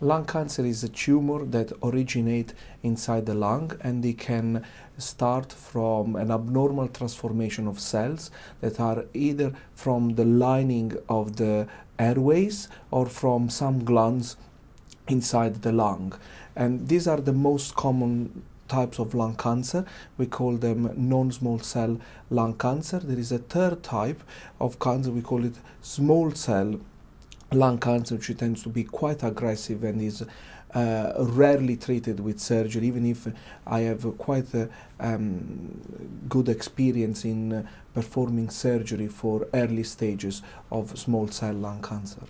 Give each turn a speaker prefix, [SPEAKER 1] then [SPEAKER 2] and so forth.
[SPEAKER 1] Lung cancer is a tumor that originates inside the lung and it can start from an abnormal transformation of cells that are either from the lining of the airways or from some glands inside the lung. And these are the most common types of lung cancer. We call them non-small cell lung cancer. There is a third type of cancer, we call it small cell lung cancer, which tends to be quite aggressive and is uh, rarely treated with surgery, even if I have quite a um, good experience in uh, performing surgery for early stages of small cell lung cancer.